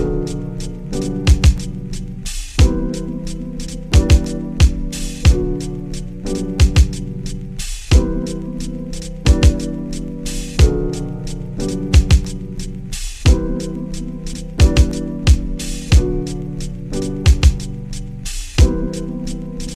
あ!